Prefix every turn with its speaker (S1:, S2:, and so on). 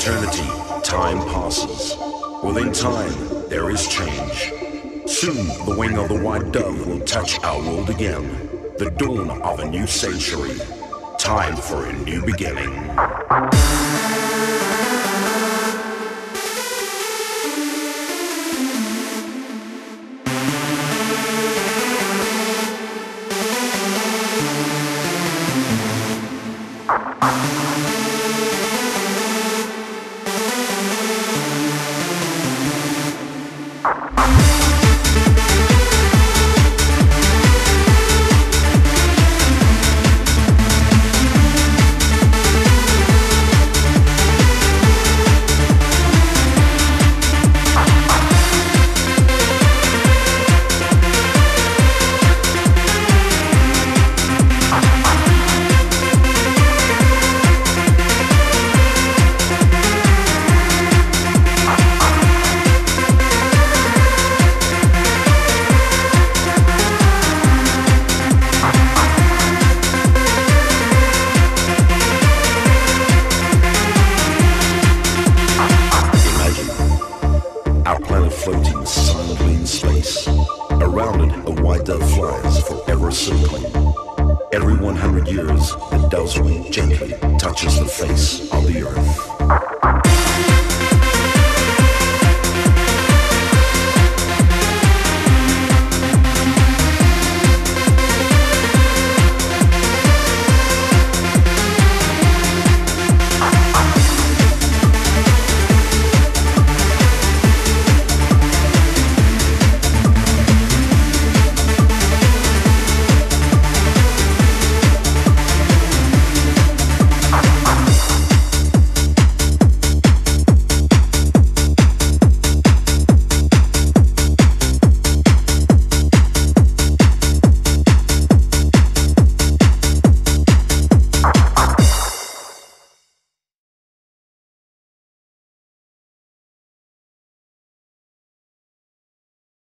S1: eternity, time passes. Within time, there is change. Soon, the wing of the white dove will touch our world again. The dawn of a new century. Time for a new beginning. It, a white dove flies, forever circling. Every 100 years, the dove's wing gently touches the face of.